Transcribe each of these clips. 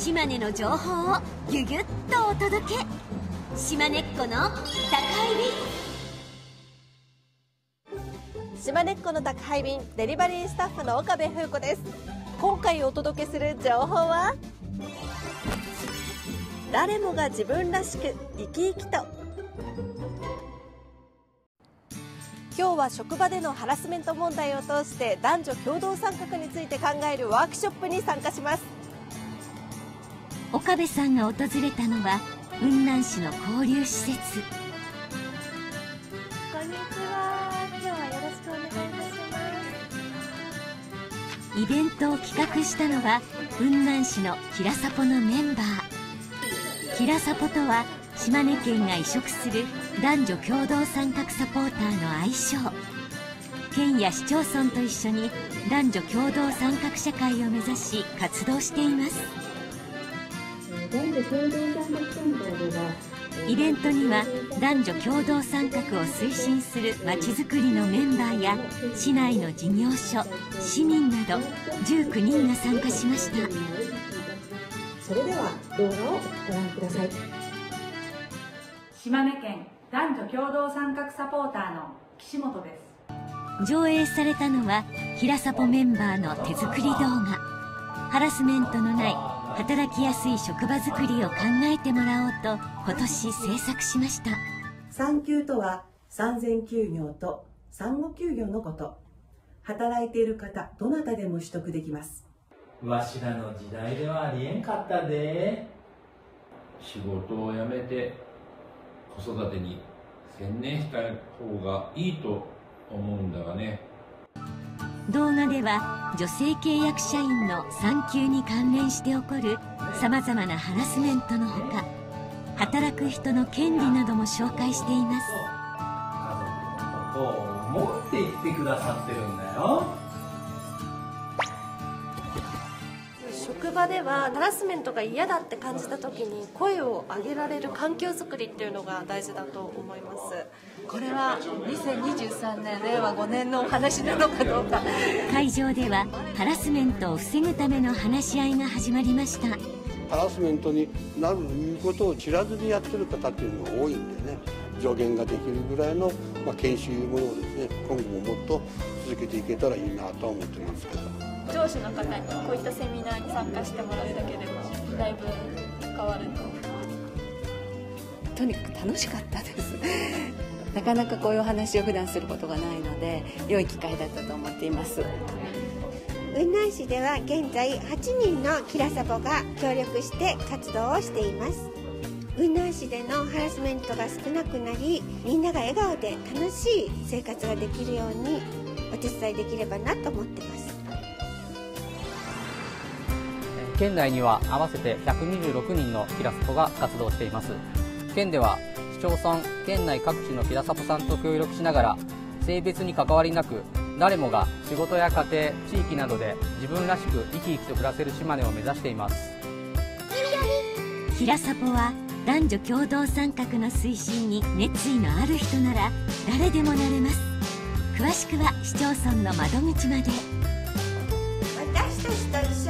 島根の情報をギュギュッとお届け。島根っ子の宅配便。島根っ子の宅配便デリバリースタッフの岡部風子です。今回お届けする情報は？誰もが自分らしく生き生きと。今日は職場でのハラスメント問題を通して男女共同参画について考えるワークショップに参加します。岡部さんが訪れたのは雲南市の交流施設。こんにちは。今日はよろしくお願いいたします。イベントを企画したのは雲南市のキラサポのメンバー。キラサポとは島根県が移植する男女共同参画サポーターの愛称。県や市町村と一緒に男女共同参画社会を目指し活動していますイベントには男女共同参画を推進するまちづくりのメンバーや市内の事業所市民など19人が参加しました。それでは動画をご覧ください。島根県男女共同参画サポーターの岸本です。上映されたのは平サポメンバーの手作り動画。ハラスメントのない働きやすい職場づくりを考えてもらおうと今年制作しました。産休とは産前休業と産後休業のこと。働いている方どなたでも取得できます。わしらの時代ではありえんかったで。仕事を辞めて子育てに専念した方がいいと思うんだがね。動画では女性契約社員の産休に関連して起こるさまざまなハラスメントのほか働く人の権利なども紹介しています。家族のことを思って生きてくださってるんだよ。職場ではハラスメントが嫌だって感じた時に声を上げられる環境づくりっていうのが大事だと思います。これは2023年令和5年のお話なのか。どうか会場ではハラスメントを防ぐための話し合いが始まりました。ハラスメントになるいうことを知らずにやってる方っていうのが多いんでね。助言ができるぐらいの、まあ、研修いうものをですね今後ももっと続けていけたらいいなとは思ってますけど上司の方にこういったセミナーに参加してもらうだけでもだいぶ変わると。思いますとにかく楽しかったです。なかなかこういうお話を普段することがないので良い機会だったと思っています。雲南市では現在8人のキラサボが協力して活動をしています。雲南市でのハラスメントが少なくなりみんなが笑顔で楽しい生活ができるようにお手伝いできればなと思ってます。県内には合わせて126人のキラサポが活動しています。県では市町村県内各地のキラサポさんと協力しながら性別に関わりなく誰もが仕事や家庭地域などで自分らしく生き生きと暮らせる島根を目指しています。キラサポは男女共同参画の推進に熱意のある人なら誰でもなれます。詳しくは市町村の窓口まで。私たちと一緒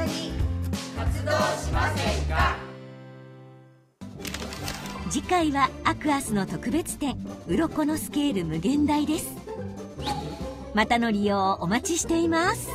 次回はアクアスの特別展「鱗のスケール無限大」です。またの利用をお待ちしています。